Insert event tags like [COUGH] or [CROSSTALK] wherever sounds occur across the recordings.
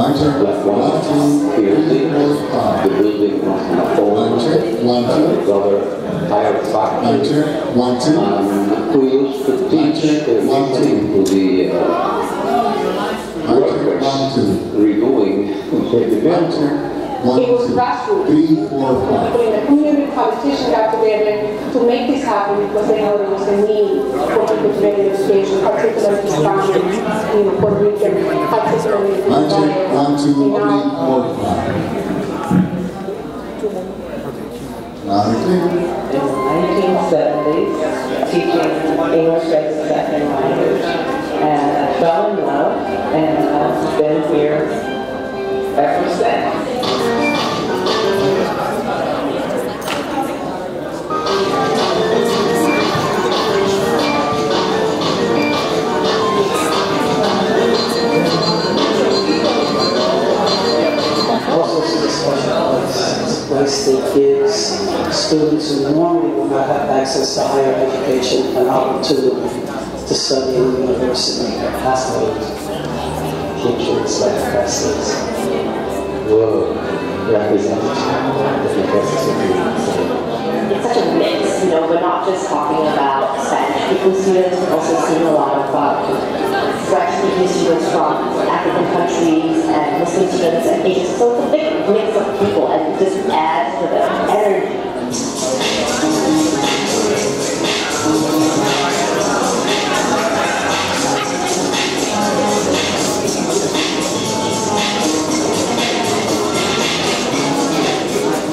My turn. Left one. One, two, three, Building. four, five. The building was on the One, phone. One, Uh, two. The other tire My factory. turn. One, two. Um, who used to teach the One, two. listening to the uh, workers One, two. One, It was two, grassroots. three, four, five. When the community politicians got together to make this happen because they know there was a need for people to get an education, particularly Hispanic, you know, Puerto Rican, particularly. My turn. One, two, You know, four, five. Now, clear. in the 1970s, teaching English as a second language. And I fell in love, and I've been here ever since. It's a special place. It's that gives students who normally will not have access to higher education an opportunity to study in the university. Athletes, teachers, like professors, will represent the university. it's such a mix, you know, we're not just talking about Spanish speaking students, we're also seeing a lot of uh, French speaking students from African countries and Muslim students and Asian. So it's a big mix of people and it just adds to the energy.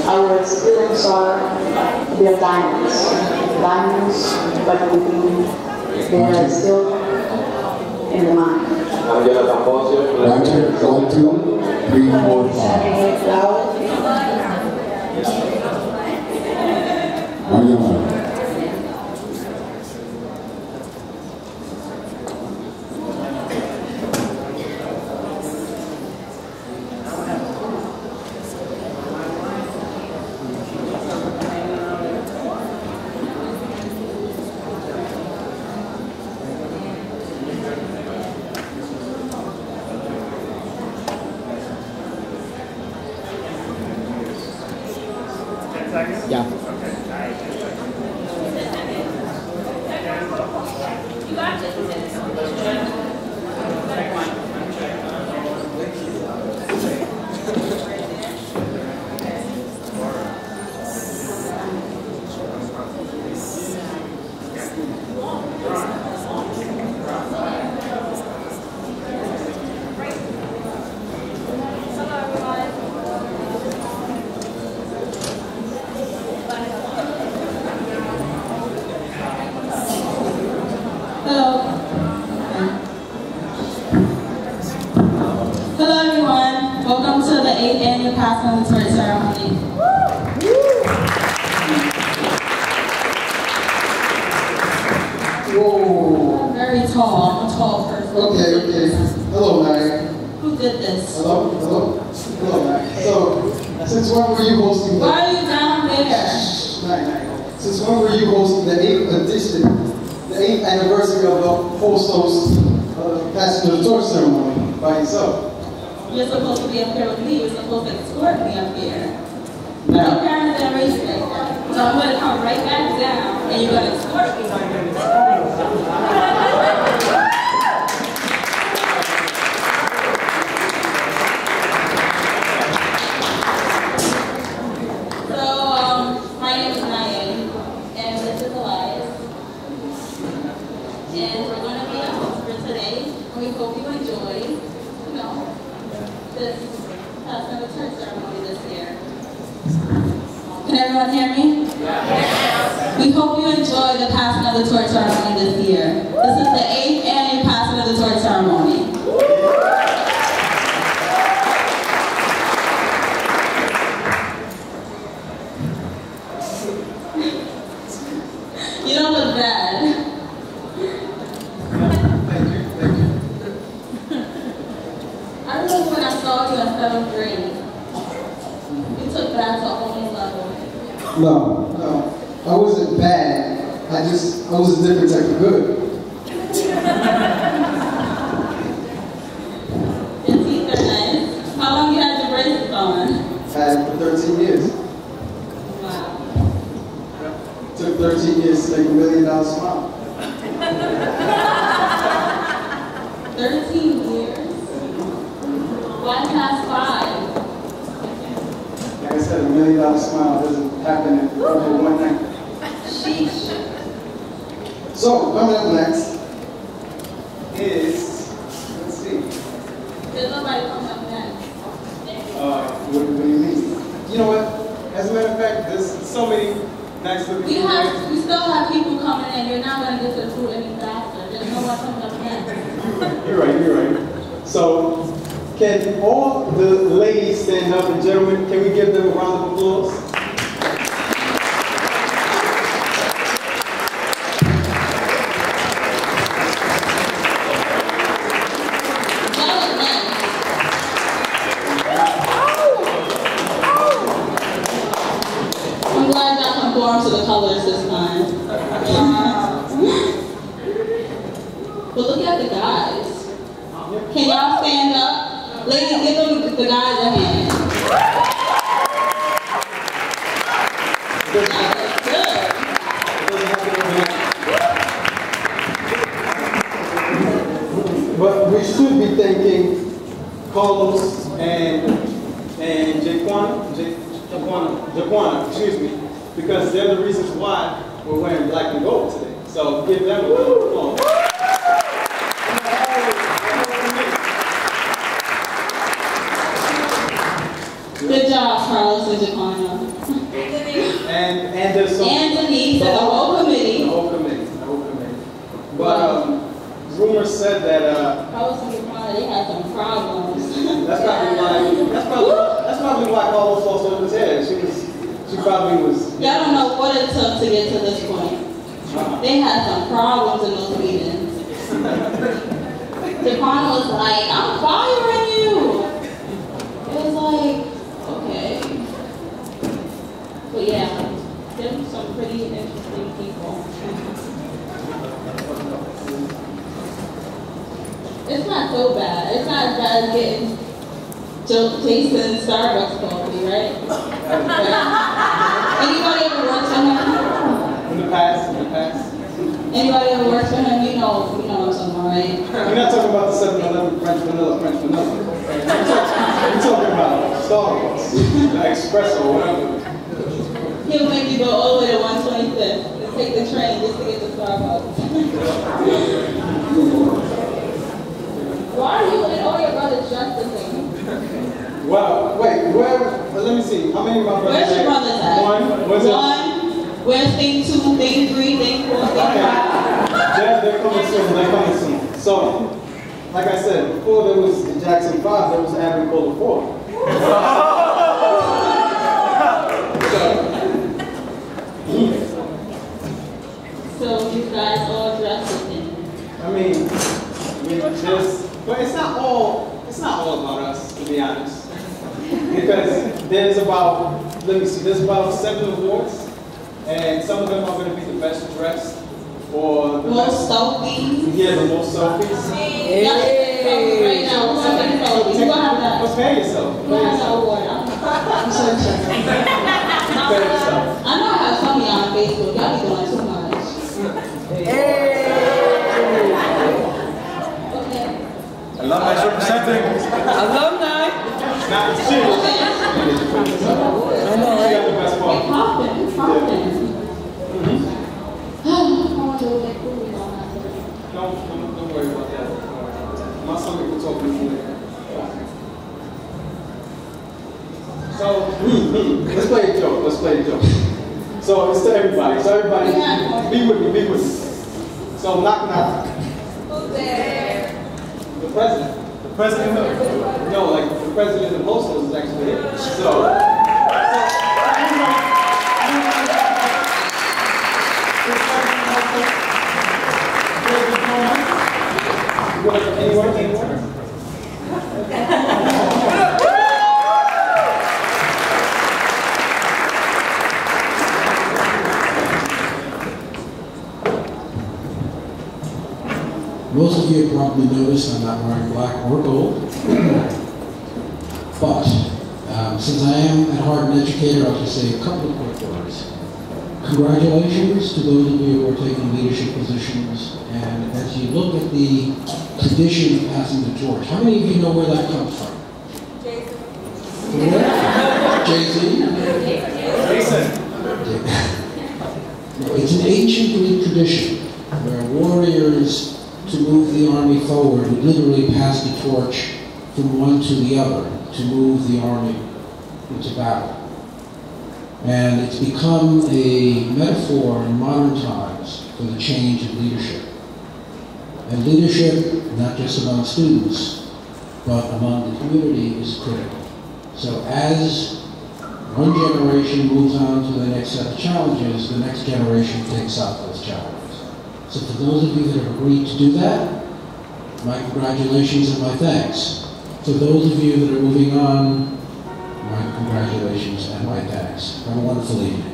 Our students are, they're diamonds. Diamonds, but we think they are still in the Tamposio. My turn. One, two, three, four, five. On your 8th Passing of the ceremony. Whoa. I'm very tall. I'm a tall person. Okay, okay. Hello, Mary. Who did this? Hello, hello. Hello, Mary. So, since when were you hosting the... Why are you down there? Shh, Mary. Since when were you hosting the eighth edition, the eighth anniversary of the Post Host uh, the Torch ceremony by yourself? You're supposed to be up here with me. You're supposed to escort me up here. Your Now, parents didn't raise me like that. So I'm going to come right back down and you're going to escort me while you're So, um, my name is Nayan, and this is Elias. And we're going to be a host for today, and we hope you enjoy, you know, this passing of the church ceremony this year. Everyone hear me? We hope you enjoy the passing of the torch ceremony this year. This is the eighth annual passing of the torch ceremony. You don't look bad. thank you, thank you. [LAUGHS] I remember when I saw you in seventh grade. You took that to a whole new level. No, no. I wasn't bad. I just, I was a different type of good. That's probably why that's probably that's probably why Carlos lost over his head. She was she probably was. Y'all don't know what it took to get to this point. Uh-huh. They had some problems in those meetings. Jaquana was like, I'm firing you. It was like, okay. But yeah, them some pretty interesting people. It's not so bad. It's not as bad as getting Jason Starbucks coffee, right? [LAUGHS] Anybody ever worked for him? In the past, in the past. Anybody ever worked for him? You know, you know what I'm talking about, right? We're not talking about the 7-Eleven French vanilla, French vanilla. We're talking, we're talking about Starbucks, the espresso, whatever. He'll make you go all the way to 125th and take the train just to get to Starbucks. [LAUGHS] Why are you and all your brothers dressed the same? [LAUGHS] Well, wait, where, well, let me see, how many of my brothers? Where's your brothers at? One, it? One, where's thing two, thing three, thing four, thing Okay. five? They're, they're coming soon, they're coming soon. So, like I said, before there was Jackson 5, there was Agricola 4. So you guys all dressed. I mean, there's, but it's not all, it's not all about us, to be honest. Because there's about, let me see, there's about seven awards, and some of them are gonna be the best dressed, or the Most best, selfies. yeah, the most selfies. Y'all take right now. Who's gonna take selfies? Have that? Prepare yourself. Who has that award? I'm so interested. Prepare yourself. I know I have some of y'all on Facebook. Y'all be doing too much. Okay. Alumni representing. Alumni. Now, serious. Okay. I know, right? the best We part. popping. We popping. I wonder what that food is on that today. Don't, don't, don't worry about that. My stomach will talk to you later. So, let's play a joke. Let's play a joke. So it's to everybody. So everybody, be with me, be with me. So knock knock. Who's there? The president. The president. No, like the president of Hostos is actually here. So. Anyone? Anyone? Most of you probably noticed I'm not wearing black or gold. but um, since I am at heart an educator, I'll just say a couple of quick words. Congratulations to those of you who are taking leadership positions. And as you look at the tradition of passing the torch, how many of you know where that comes from? Jay-Z? Jason. It's an ancient Greek tradition where warriors, to move the army forward, would literally pass the torch from one to the other to move the army into battle. And it's become a metaphor in modern times for the change of leadership. And leadership, not just among students, but among the community, is critical. So as one generation moves on to the next set of challenges, the next generation takes up those challenges. So for those of you that have agreed to do that, my congratulations and my thanks. To those of you that are moving on, my congratulations and my thanks. Have a wonderful evening.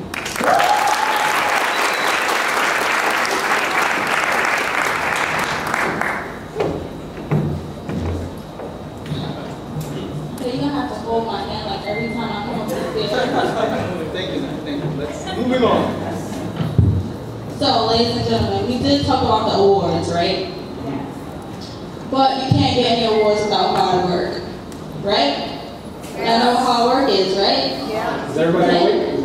You're gonna have to hold my hand like every time I come to the stage. Thank you, thank you. Moving on. So, ladies and gentlemen, we did talk about the awards, right? But you can't get any awards without hard work, right? I know what hard work is, right? Is everybody awake?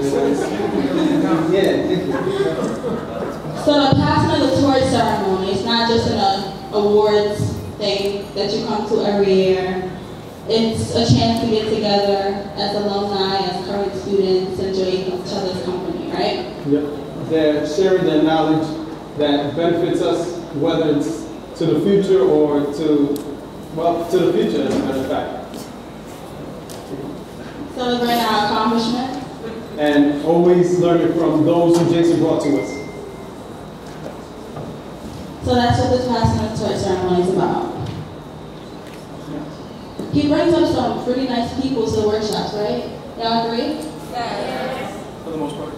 Yeah, thank you. So the passing of the torch ceremony is not just an uh, awards thing that you come to every year. It's a chance to get together as alumni, as current students, enjoy each other's company, right? Yep. They're sharing their knowledge that benefits us, whether it's to the future or to, well, to the future, as a matter of fact. Celebrate our accomplishments. And always learning from those who Jason brought to us. So that's what this passing of the torch ceremony is about. He brings up some pretty nice people to the workshops, right? Y'all agree? Yes. For the most part.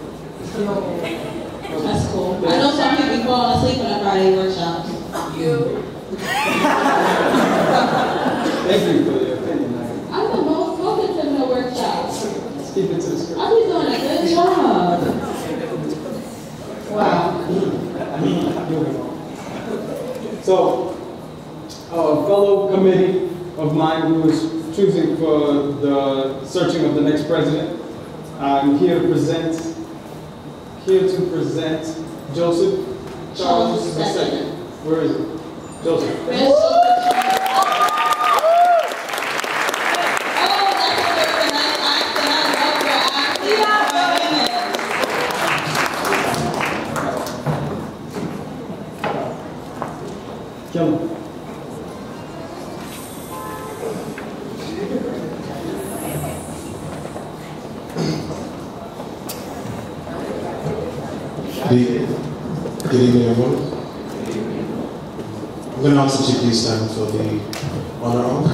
That's cool. I know some people be falling asleep in our Friday workshops. You. [LAUGHS] Thank you for your opinion. I'm the most focused in the workshops. Let's keep it to the script. I'll be doing a good job. [LAUGHS] Wow. So, a fellow committee of mine who is choosing for the searching of the next president, I'm here to present, here to present Joseph Charles II. Where is he? Joseph. Kill him. Good good evening, everyone. I'm going to ask that you please stand for the honor oath.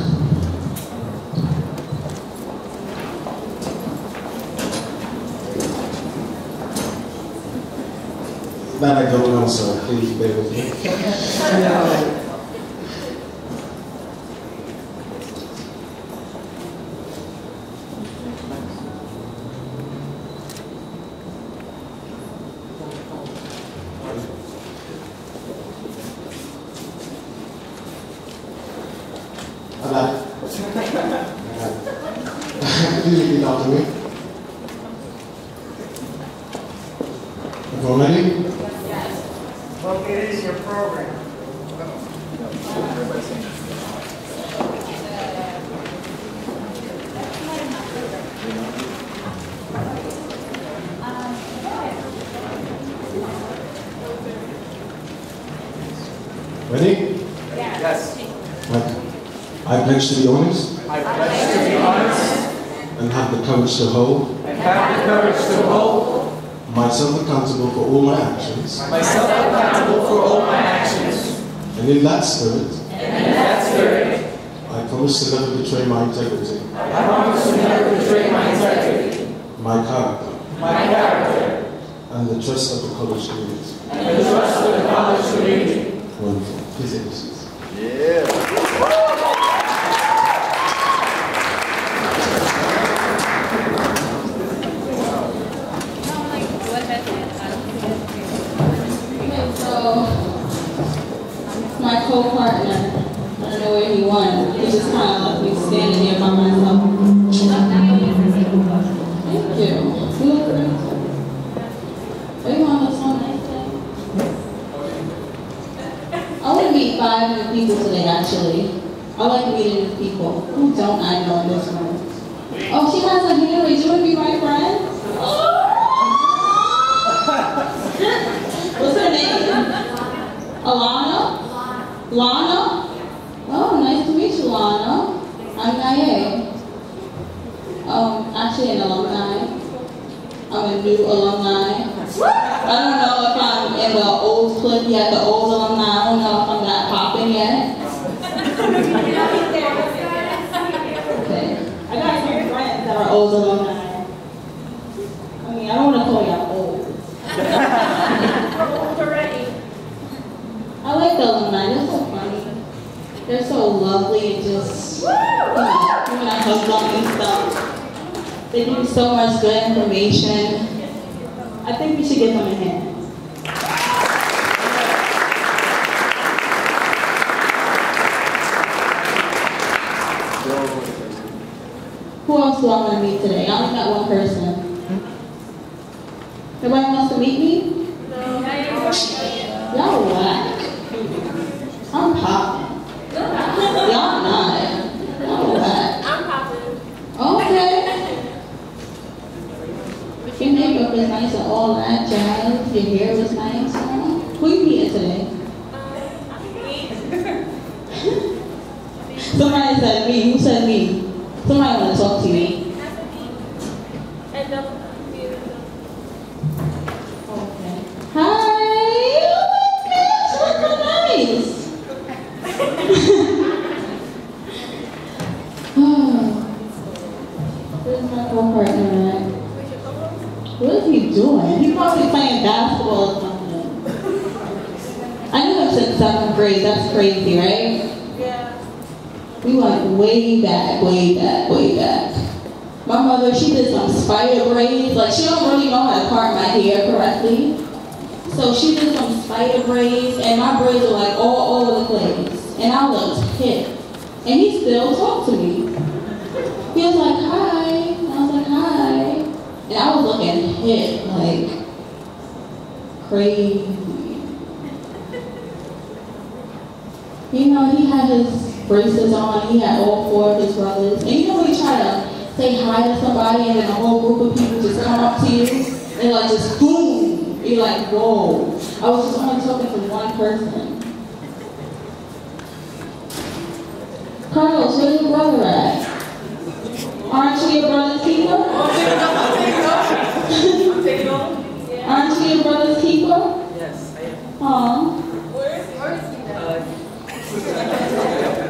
That I don't know, so please bear with me. Alright. Please repeat after me. Everyone ready? Yes. Well, it is your program. Ready? Yes. Right. I pledge to be honest I pledge to be honest and have the courage to hold and have the courage to hold myself accountable for all my actions, myself accountable for all my actions. and in that spirit, And in that spirit, I promise to never betray my integrity, I promise to never betray my integrity, my character, my character, and the trust of the college community. and the trust of the college community. Wonderful. Please take your seats. my co-partner, I don't know where he went, he just kind of left me standing here by myself. Thank you. You look great. Are you on this one night I want to meet five new people today, actually. I like meeting new people. Who don't I know in this room? Oh, she has a hand raised. You want to be my Lana? Oh, nice to meet you, Lana. I'm Naye. Um, actually an alumni. I'm a new alumni. I don't know if I'm in the old clique yet, the old alumni. I don't know if I'm that popping yet. [LAUGHS] Okay. I got some friends that are old alumni. I mean, I don't want to call y'all old. old already. I like the alumni. They're so funny. They're so lovely and just, you know, when I hug them and stuff. They give you so much good information. I think we should give them a hand. Who else do I want to meet today? I only got one person. Everybody wants to meet me? Y'all whack. I'm popping. Y'all not. Y'all whack. I'm popping. Okay. Your makeup is nice and all that jazz. Your hair is nice. Who you meeting today? Somebody said me. Who said me? Somebody want to talk to me. And um, Okay. Hi. Oh my gosh, look so nice. oh. Where's my co-partner at? What is he doing? He's probably playing basketball or something. I knew him since seventh grade. That's crazy, right? yeah. We went way back, way back, way back. My mother, she did some spider braids. Like, she don't really know how to part my hair correctly. So she did some spider braids, and my braids are like all over the place. And I looked hip. And he still talked to me. He was like, hi. And I was like, hi. And I was looking hip, like crazy. You know, he had his braces on, he had all four of his brothers. And you know you try to say hi to somebody and then a whole group of people just come up to you and like just boom, you're like, whoa. I was just only talking to one person. Carlos, where's your brother at? Aren't you your brother's keeper? [LAUGHS] [LAUGHS] Aren't you your brother's keeper? Yes, I am. Aw. [LAUGHS]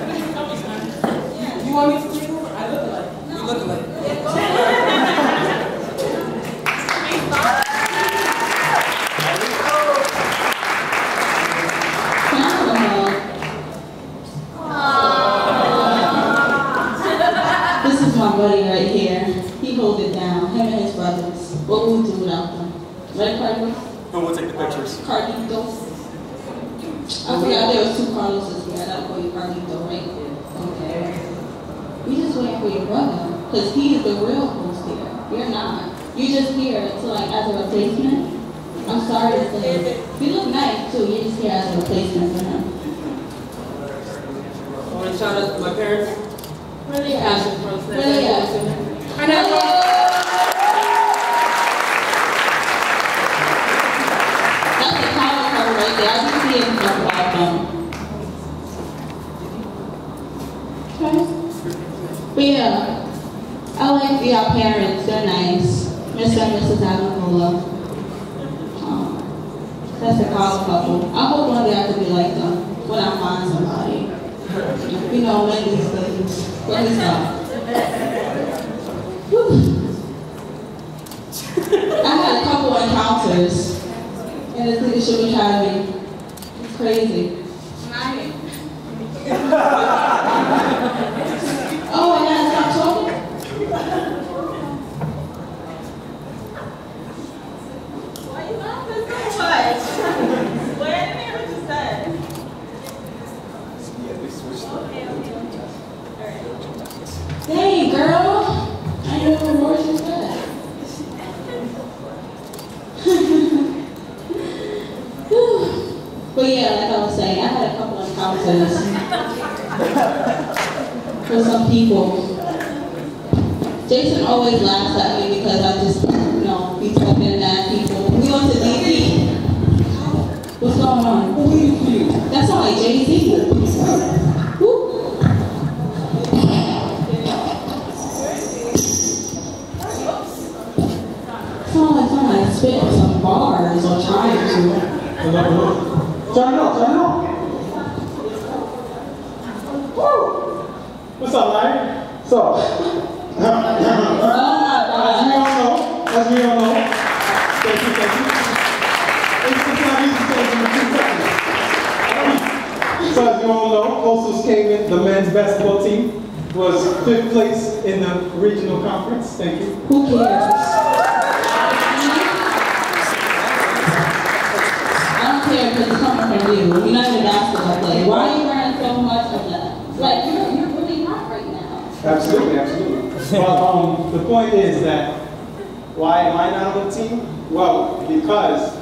You want me to take over? I look like. You look like. Can I have a hug? This is my buddy right here. He holds it down. Him and his brothers. What would we do without them? Right, Carlos? Who will take the pictures? Carlitos. I forgot there was two Carloses here. I'll call you Carlito, right? Okay. We just waiting for your brother. Because he's the real host here. You're not. You're just here to like as a replacement. I'm sorry to say. You look nice too. You're just here as a replacement for him. I want to shout out to my parents. Where they Passion at? from Where they at? That's the comic cover right there. I can see it in the bottom. Okay. But yeah, I like the our parents. They're nice. Mr. and Avanola. Um, that's a college couple. I hope one day I could be like them when I find somebody. You know, these things. Let me stop. I had a couple encounters, and this nigga should be trying to me. It's crazy. oh, I gotta stop talking? Why you laughing so much? What I didn't hear what you said. Yeah, they switched Okay, okay, okay. Alright. Little Roy's back. But yeah, like I was saying, I had a couple of encounters with some people. Jason always laughs at me because I just, you know, be talking at people. We went to DC. What's going on? Who are you? That's all right, Jay-Z. Woo. Sound like someone spitting some bars or trying to. Turn it up, turn it up. Woo! What's up, Larry? So, as we all know, as we all know, thank you, thank you. It's it's not easy to say in two seconds. So as you all know, Ulcers came in, the men's basketball team was fifth place in the regional conference. Thank you. Who cares? Coming you. Not even a basketball player. Why are you wearing so much of that? Like, you're, you're really hot right now. Absolutely, absolutely. But um, the point is that why am I not on the team? Well, because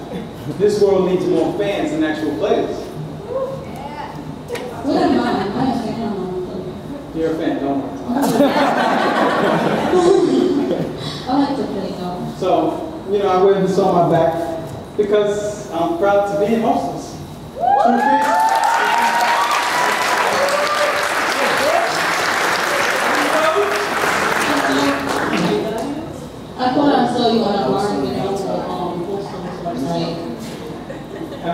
this world needs more fans than actual players. What am I? I'm a fan. You're a fan, don't worry. [LAUGHS] I like to play golf. So, you know, I wear this on my back because I'm proud to be in Hostos. I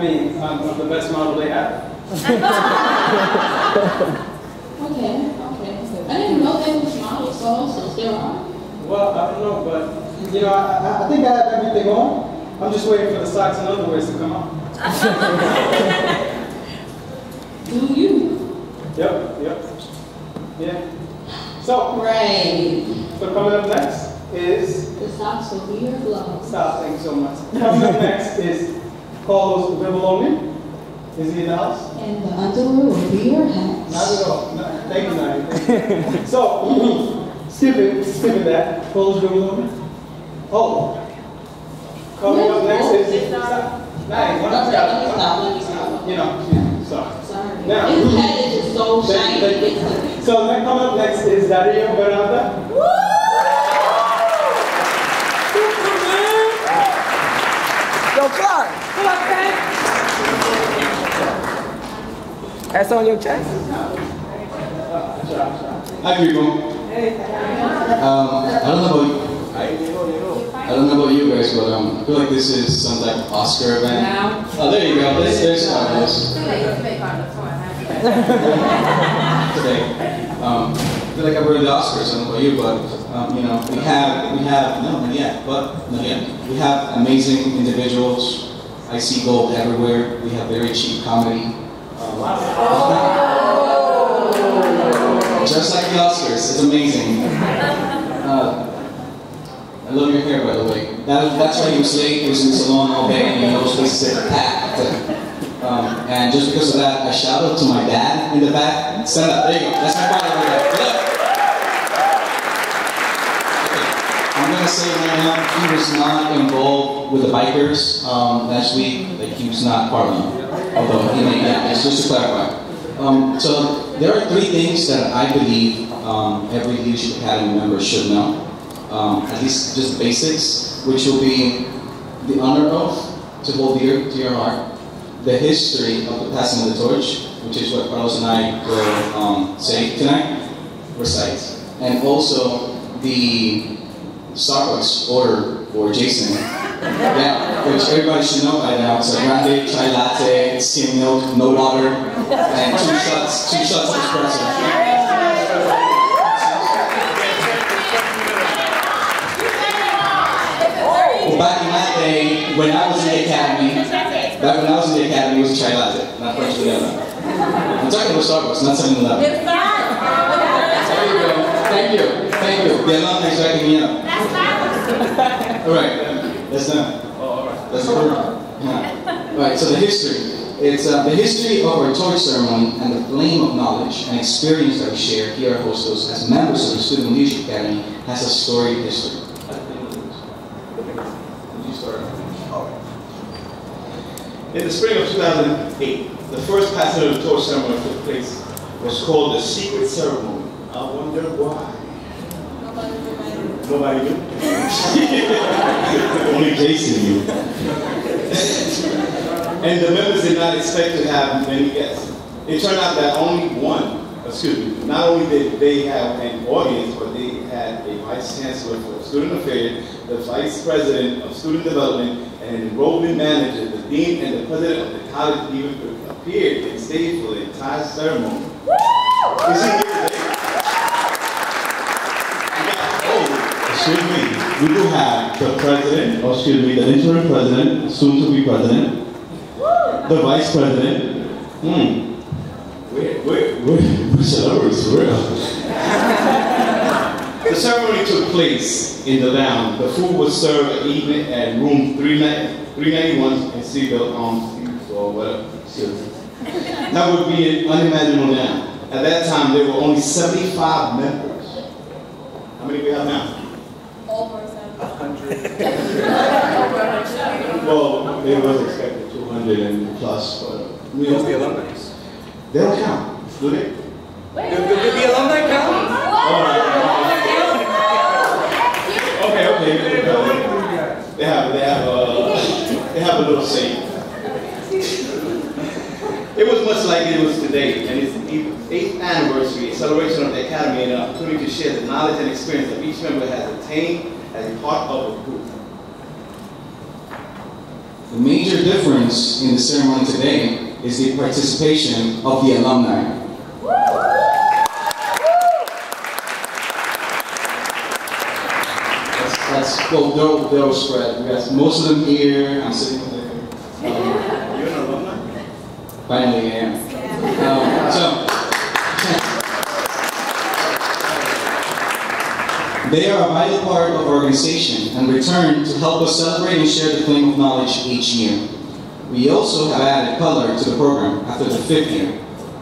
mean, I'm, I'm the best model they have. Okay, okay. I didn't know they was models Hostos. There are. Well, I don't know, but, you know, I, I- think I have everything on. I'm just waiting for the socks and underwears to come out. Do you? Yep, yep. Yeah. So, Right. so coming up next is The socks will be your gloves. Stop, thank you so much. Coming up next is Carlos Bibiloni. Is he in the house? And the underwear will be your hats. Not at all. No, thank you, Nani. Thank you. So, skipping, skipping that. Carlos Bibiloni. Oh. Coming up next is. Stop. Nani, what Okay, let me I'm stop, let me stop. You know, sorry. Sorry. Now. His head is just so Thank you, shiny. thank you. So, then coming up next is Dario Beranda. Yo, Clark. Pull up, man. That's on your chest? Hi people. Um, I don't know about I don't know about you guys, but um, I feel like this is some type of Oscar event. Oh, there you go. There's, there's Carlos. Today. Um, I feel like I wear the Oscars. I don't know about you, but um, you know, we have we have no, not yet, but not yet. We have amazing individuals. I see gold everywhere. We have very cheap comedy. Just like the Oscars, it's amazing. Uh, I love your hair, by the way. That, that's why was late. He was in salon all day, and knows we sit packed. Um, and just because of that, a shout out to my dad in the back. Stand up. There you go. That's my father over there. Get. I'm gonna say right now, he was not involved with the bikers um, last week. Like he was not part of them. Although he may, just, just to clarify. Um, so there are three things that I believe um, every Leadership Academy member should know. Um, at least just basics, which will be the honor oath to hold dear to your heart, the history of the passing of the torch, which is what Carlos and I will um, say tonight, recite, and also the Starbucks order for Jason. Yeah, which everybody should know by now. A grande chai latte, skim milk, no water, and two shots, two shots of espresso. Well, back in that day, when I was in the academy, back when I was in the academy, it was a chai latte, not French vanilla. I'm talking about Starbucks, not 7-Eleven. It's not. There you go. Thank you. Thank you. The alumni is backing me up. All right. That's not. That's the word. Yeah. Right. So the history. It's uh, the history of our torch ceremony and the flame of knowledge and experience that we share here at Hostos as members of the Student Leadership Academy has a storied history. In the spring of 2008, the first passing of the torch ceremony took place. It was called the secret ceremony. I wonder why. Nobody knew. [LAUGHS] Only Jason knew. [LAUGHS] and the members did not expect to have many guests. It turned out that only one, excuse me, not only did they have an audience, but they had a vice chancellor for student affairs, the vice president of student development, an enrollment manager, the dean, and the president of the college even appeared and stayed for the entire ceremony. Excuse me, we do have the president, or excuse me, the interim president, soon to be president, the vice president. Hmm. Where, where, where, where celebrities, for real? The ceremony took place in the lounge. The food was served at evening at room 391 in Seaville, um, or whatever. That would be unimaginable now. At that time, there were only 75 members. How many do we have now? [LAUGHS] well, they was expected 200 and plus, but we don't. the alumni. They don't count, do they? Did, did the alumni count? Okay, okay. They have, they have, uh, they have a little saying. It was much like it was today, and it's the eighth anniversary, a celebration of the Academy, and an opportunity to share the knowledge and experience that each member has attained as part of a group. The major difference in the ceremony today is the participation of the alumni. That's well, they'll, they'll spread. We got most of them here. I'm sitting there. Um, You're an alumni? finally, I am. Um, so, They are a vital part of our organization and return to help us celebrate and share the flame of knowledge each year. We also have added color to the program after the fifth year.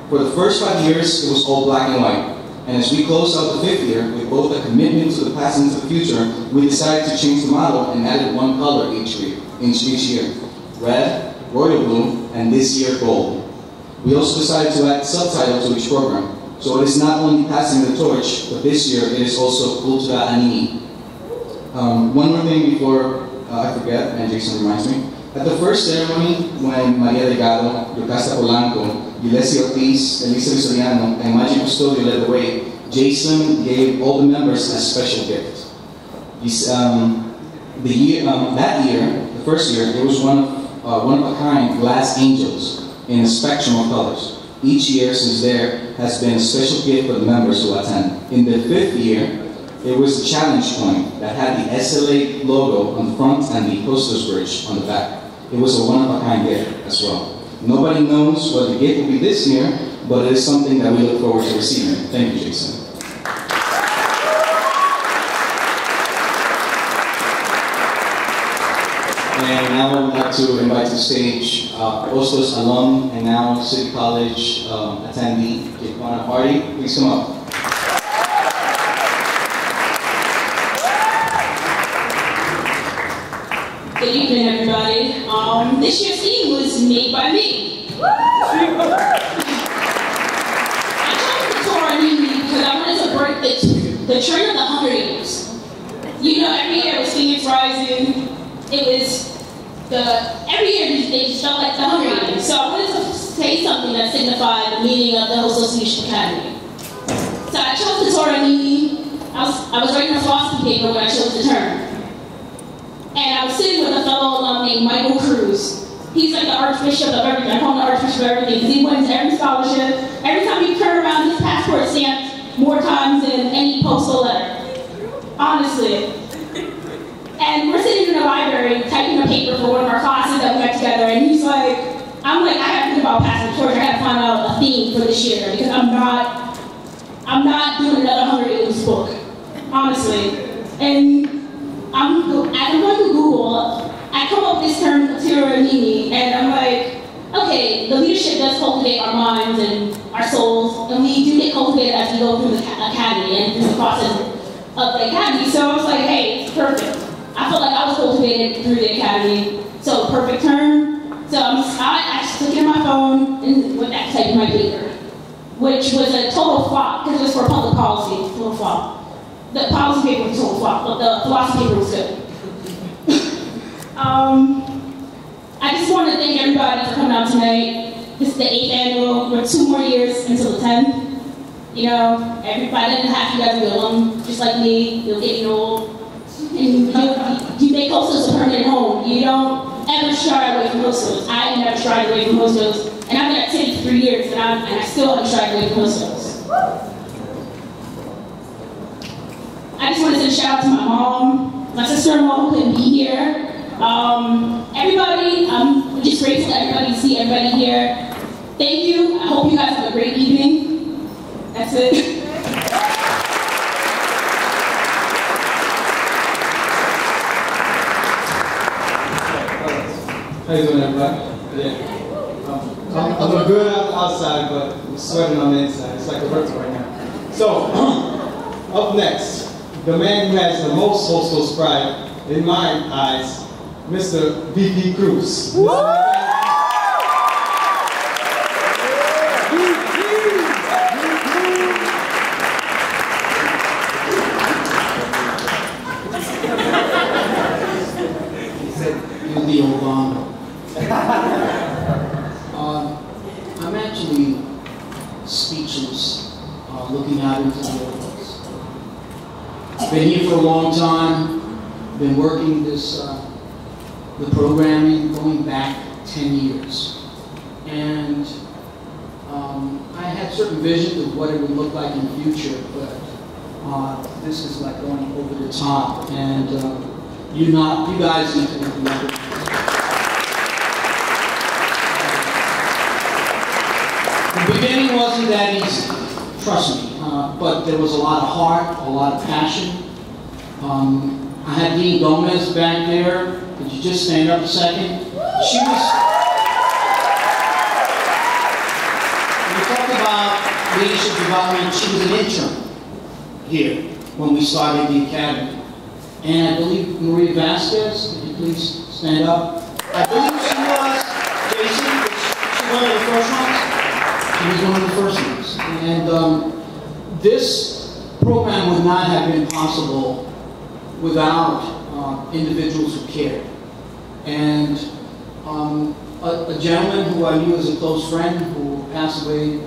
For the first five years, it was all black and white. And as we closed out the fifth year with both a commitment to the past and to the future, we decided to change the model and added one color each year. Each, each year. Red, royal blue, and this year gold. We also decided to add subtitles to each program. So it is not only passing the torch, but this year it is also Cultura Animi. Um, one more thing before uh, I forget, and Jason reminds me. At the first ceremony, when Maria Delgado, Yocasta Polanco, Ulysses Ortiz, Elisa Visoriano, and Maggie Custodio led the way, Jason gave all the members a special gift. Um, the year, um, that year, the first year, there was one of, uh, one of a kind glass angels in a spectrum of colors. Each year since there has been a special gift for the members who attend. In the fifth year, it was a challenge coin that had the SLA logo on the front and the Hostos bridge on the back. It was a one-of-a-kind gift as well. Nobody knows what the gate will be this year, but it is something that we look forward to receiving. Thank you, Jason. And now I would like to invite to the stage uh, Hostos alum and now City College um, attendee, Jaquana Hardy. Please come up. Good evening, everybody. Um, this year's theme was made by me. I chose the Cultura Animi because I wanted to break the, the trend of the Hunger Games. You know, every year it was Phoenix Rising. It was the every year they just felt like the Hunger Games. So I wanted to say something that signified the meaning of the Association Academy. So I chose the Cultura Animi. I was, I was writing a philosophy paper when I chose the term. And I was sitting with a fellow alum named Michael Cruz. He's like the archbishop of everything. I call him the archbishop of everything because he wins every scholarship. Every time you turn around, his passport stamped more times than any postal letter. Honestly. And we're sitting in the library typing a paper for one of our classes that we got together, and he's like, I'm like, I have to think about passing torch. I have to find out a theme for this year because I'm not, I'm not doing another Hunger Games book, honestly. And I'm, I'm going to Google, come up with this term, Tira Nini, and I'm like, okay, the leadership does cultivate our minds and our souls, and we do get cultivated as we go through the academy and through the process of the academy. So I was like, hey, it's perfect. I felt like I was cultivated through the academy. So perfect term. So I'm, I actually took it in my phone and went back to my paper, which was a total flop because it was for public policy. Total flop. The policy paper was a total flop, but the philosophy paper was good. Um, I just want to thank everybody for coming out tonight. This is the eighth annual. We're two more years until the tenth. You know, everybody doesn't have you guys be alone, just like me. You're getting old. And you, make Hostos a permanent home. You don't ever shy away from Hostos. I never shied away from Hostos. And I've been at City for three years, and, I'm, and I still haven't shied away from hostels. I just want to shout out to my mom, my sister-in-law who couldn't be here. Um, everybody, I'm just grateful to everybody to see everybody here. Thank you. I hope you guys have a great evening. That's it. How you doing, everybody? Yeah. Um, I'm, I'm doing good out- outside, but I'm sweating on the inside. It's like it hurts right now. So, [CLEARS THROAT] up next, the man who has the most social pride in my eyes, Mr. VP Cruz. Obama. uh, I'm actually speechless uh, looking out into the audience. Been here for a long time. Been working this uh, the programming going back 10 years, and um, I had certain visions of what it would look like in the future, but uh, this is like going over the top, and uh, you not, you guys need to implement it. The beginning wasn't that easy, trust me, uh, but there was a lot of heart, a lot of passion. Um, I had Dean Gomez back there. Could you just stand up a second? She was. We talked about leadership development. She was an intern here when we started the academy. And I believe Maria Vasquez, could you please stand up? I believe she was, Jason, was one of the first ones? She was one of the first ones. And um, this program would not have been possible without uh, individuals who cared. And um, a, a gentleman who I knew as a close friend who passed away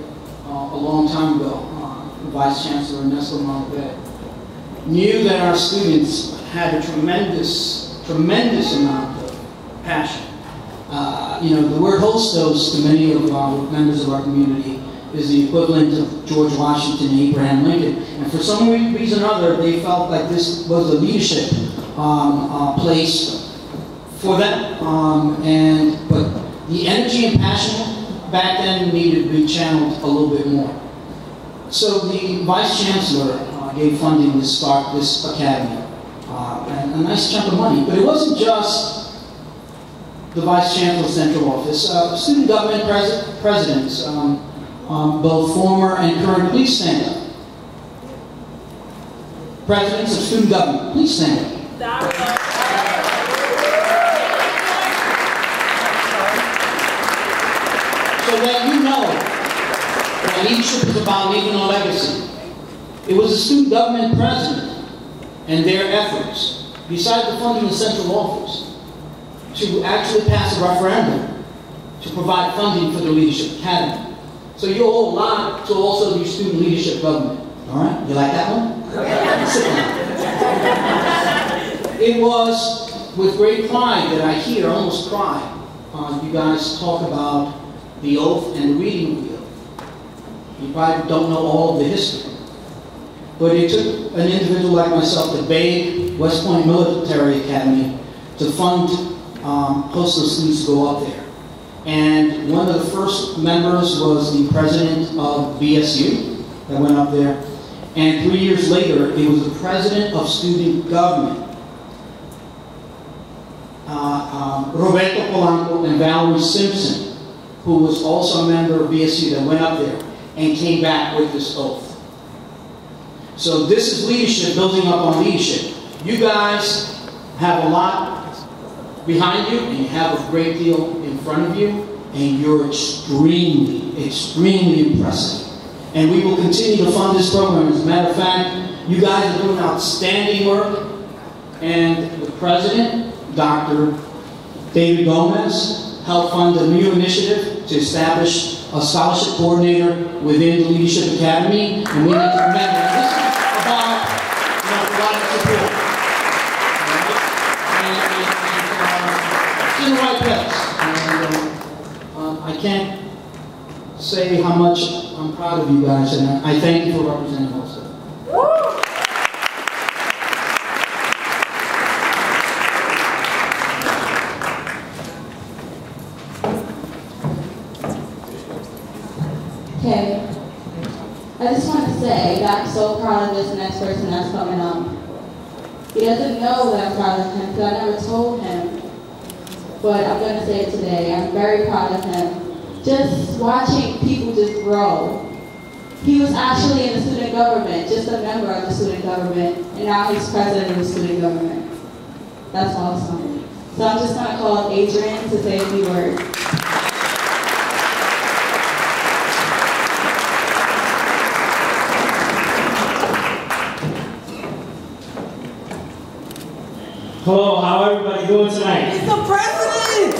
uh, a long time ago, uh, Vice Chancellor Ernesto Malave, knew that our students had a tremendous, tremendous amount of passion. Uh, you know, the word Hostos to many of our members of our community is the equivalent of George Washington and Abraham Lincoln. And for some reason or other, they felt like this was a leadership um, uh, place for them. Um, and but the energy and passion back then needed to be channeled a little bit more. So the vice chancellor uh, gave funding to start this academy, uh, and a nice chunk of money. But it wasn't just the vice chancellor's central office. Uh, student government pres- presidents, um, um, both former and current, please stand up. Presidents of student government, please stand up. So that you know that leadership is about leaving a legacy. It was the student government president and their efforts, besides the funding of central office, to actually pass a referendum to provide funding for the Leadership Academy. So you owe a lot to also the student leadership government. All right? You like that one? It was with great pride that I hear, almost cry, you guys talk about the oath and reading. You probably don't know all of the history. But it took an individual like myself to beg West Point Military Academy to fund um, Hostos students to go up there. And one of the first members was the president of BSU that went up there. And three years later, it was the president of student government, uh, um, Roberto Polanco and Valerie Simpson, who was also a member of BSU that went up there and came back with this oath. So this is leadership, building up on leadership. You guys have a lot behind you, and you have a great deal in front of you, and you're extremely, extremely impressive. And we will continue to fund this program. As a matter of fact, you guys are doing outstanding work, and the president, Dr. David Gomez, helped fund a new initiative to establish a scholarship coordinator within the Leadership Academy, and we need to remember this is about you know, providing support. Uh, in the right place. And, uh, um, I can't say how much I'm proud of you guys, and I thank you for representing Hostos. Okay. I just want to say that I'm so proud of this next person that's coming up. He doesn't know that I'm proud of him because I never told him. But I'm going to say it today. I'm very proud of him. Just watching people just grow. He was actually in the student government, just a member of the student government, and now he's president of the student government. That's awesome. So I'm just going to call Adrian to say a few words. Hello, how everybody doing tonight? It's the president!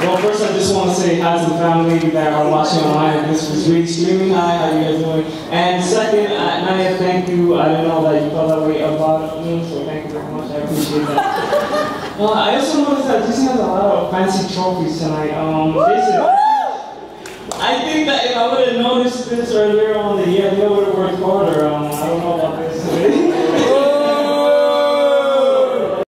Well, first I just want to say hi to the family that are watching online. This was really streaming. Hi, how you guys doing? And second, uh, Naya, thank you. I didn't know that you felt that way about me, so thank you very much. I appreciate that. [LAUGHS] well, I also noticed that Disney has a lot of fancy trophies tonight. Um, I think that if I would have noticed this earlier on the year, I would have worked harder. Um, I don't know about this. [LAUGHS]